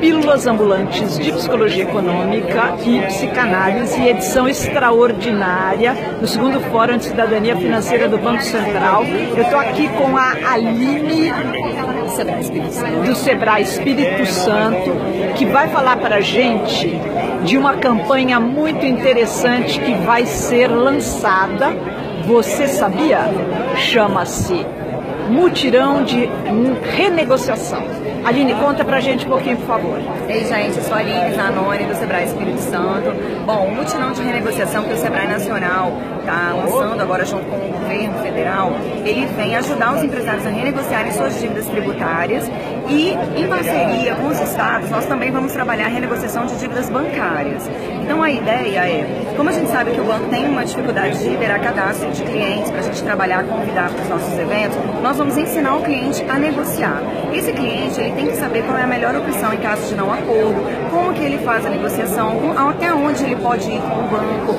Pílulas Ambulantes de Psicologia Econômica e Psicanálise, edição extraordinária do segundo Fórum de Cidadania Financeira do Banco Central. Eu estou aqui com a Aline do Sebrae Espírito Santo, que vai falar para a gente de uma campanha muito interessante que vai ser lançada. Você sabia? Chama-se Mutirão de Renegociação. Aline, conta pra gente um pouquinho, por favor. Ei, gente, eu sou a Aline Zanoni, do Sebrae Espírito Santo. Bom, o mutirão de renegociação que o Sebrae Nacional está lançando agora junto com o governo federal, ele vem ajudar os empresários a renegociarem suas dívidas tributárias e, em parceria com os estados, nós também vamos trabalhar a renegociação de dívidas bancárias. Então, a ideia é, como a gente sabe que o banco tem uma dificuldade de liberar cadastro de clientes para a gente trabalhar, convidar para os nossos eventos, nós vamos ensinar o cliente a negociar. Esse cliente, ele tem que saber qual é a melhor opção em caso de não acordo, como que ele faz a negociação, até onde ele pode ir com o banco,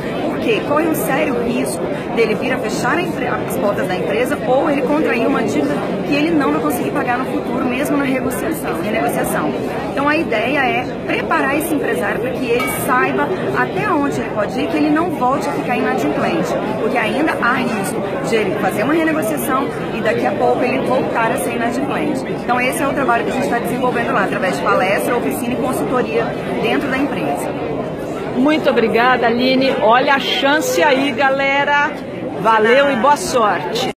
corre um sério risco dele vir a fechar as portas da empresa ou ele contrair uma dívida que ele não vai conseguir pagar no futuro, mesmo na renegociação. renegociação. Então a ideia é preparar esse empresário para que ele saiba até onde ele pode ir, que ele não volte a ficar inadimplente, porque ainda há risco de ele fazer uma renegociação e daqui a pouco ele voltar a ser inadimplente. Então esse é o trabalho que a gente está desenvolvendo lá, através de palestra, oficina e consultoria dentro da empresa. Muito obrigada, Aline. Olha a chance aí, galera. Valeu e boa sorte.